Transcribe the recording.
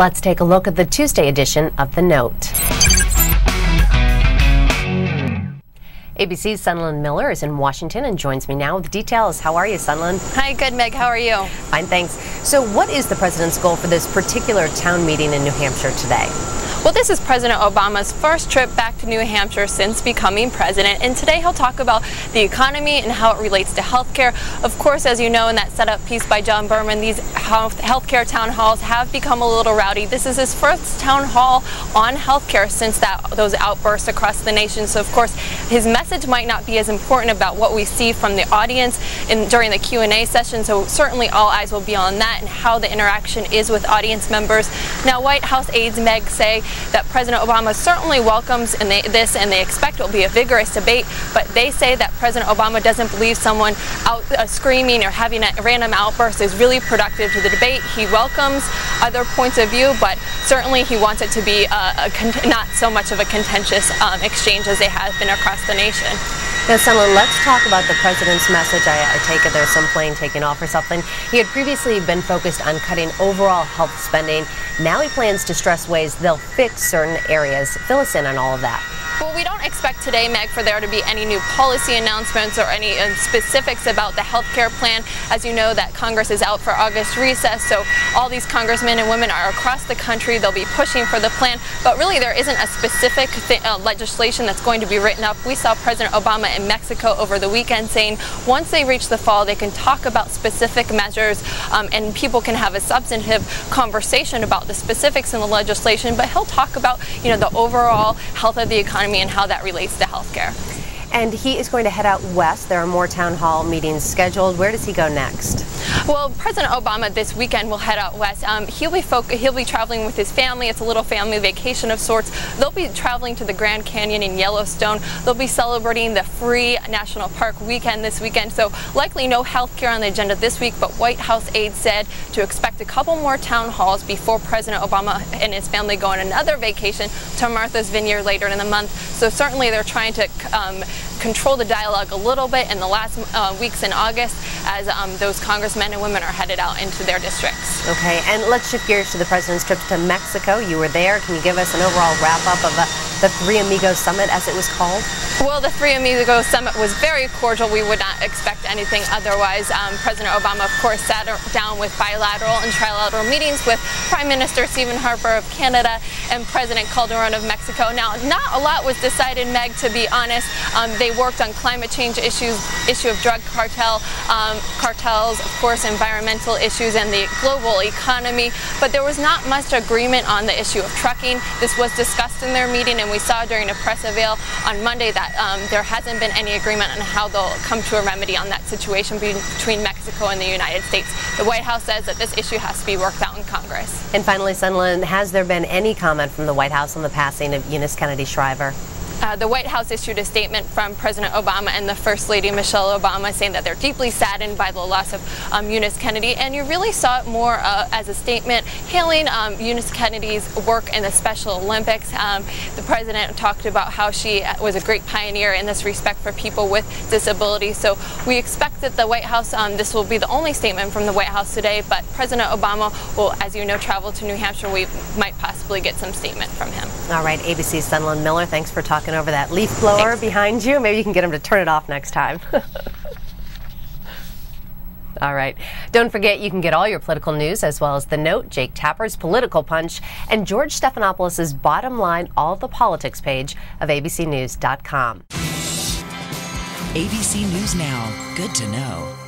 Let's take a look at the Tuesday edition of The Note. ABC's Sunlen Miller is in Washington and joins me now with details. How are you, Sunlen? Hi, good, Meg. How are you? Fine, thanks. So, what is the president's goal for this particular town meeting in New Hampshire today? Well, this is President Obama's first trip back to New Hampshire since becoming president, and today he'll talk about the economy and how it relates to healthcare. Of course, as you know in that setup piece by John Berman, these health healthcare town halls have become a little rowdy. This is his first town hall on healthcare since that those outbursts across the nation. So, of course, his message might not be as important about what we see from the audience in, during the Q&A session. So, certainly all eyes will be on that and how the interaction is with audience members. Now, White House aides Meg say that President Obama certainly welcomes and they, this and they expect it will be a vigorous debate, but they say that President Obama doesn't believe someone out uh, screaming or having a random outburst is really productive to the debate. He welcomes other points of view, but certainly he wants it to be a not so much of a contentious um, exchange as they have been across the nation. Now, Sunlen, let's talk about the president's message. I, I, take it there's some plane taking off or something. He had previously been focused on cutting overall health spending. Now he plans to stress ways they'll fix certain areas. Fill us in on all of that. Well, we don't expect today, Meg, for there to be any new policy announcements or any uh, specifics about the health care plan. As you know, that Congress is out for August recess, so all these congressmen and women are across the country. They'll be pushing for the plan, but really there isn't a specific uh, legislation that's going to be written up. We saw President Obama in Mexico over the weekend saying once they reach the fall, they can talk about specific measures um, and people can have a substantive conversation about the specifics in the legislation, but he'll talk about, you know, the overall health of the economy economy and how that relates to healthcare. And he is going to head out west. There are more town hall meetings scheduled. Where does he go next? Well, President Obama this weekend will head out west. Um, he'll be he'll be traveling with his family. It's a little family vacation of sorts. They'll be traveling to the Grand Canyon in Yellowstone. They'll be celebrating the free National Park weekend this weekend. So likely no health care on the agenda this week, but White House aides said to expect a couple more town halls before President Obama and his family go on another vacation to Martha's Vineyard later in the month. So certainly they're trying to um, control the dialogue a little bit in the last uh, weeks in August as um, those congressmen and women are headed out into their districts. Okay, and let's shift gears to the president's trip to Mexico. You were there. Can you give us an overall wrap up of uh, the Three Amigos Summit, as it was called? Well, the Three Amigos Summit was very cordial. We would not expect anything otherwise. Um, President Obama, of course, sat down with bilateral and trilateral meetings with Prime Minister Stephen Harper of Canada and President Calderon of Mexico. Now, not a lot was decided, Meg, to be honest. Um, they worked on climate change issues, issue of drug cartel, um, cartels, of course, environmental issues and the global economy, but there was not much agreement on the issue of trucking. This was discussed in their meeting, and we saw during a press avail on Monday that um, there hasn't been any agreement on how they'll come to a remedy on that situation between Mexico and the United States. The White House says that this issue has to be worked out in Congress. And finally, Sunlen, has there been any comment from the White House on the passing of Eunice Kennedy Shriver? Uh, the White House issued a statement from President Obama and the First Lady Michelle Obama saying that they're deeply saddened by the loss of um, Eunice Kennedy. And you really saw it more uh, as a statement hailing um, Eunice Kennedy's work in the Special Olympics. Um, the president talked about how she was a great pioneer in this respect for people with disabilities. So we expect that the White House, um, this will be the only statement from the White House today, but President Obama will, as you know, travel to New Hampshire. We might possibly get some statement from him. All right, ABC's Sunlen Miller, thanks for talking over that leaf blower Thanks. behind you. Maybe you can get him to turn it off next time. All right. Don't forget you can get all your political news as well as The Note, Jake Tapper's Political Punch, and George Stephanopoulos' Bottom Line All the Politics page of abcnews.com. ABC News Now. Good to know.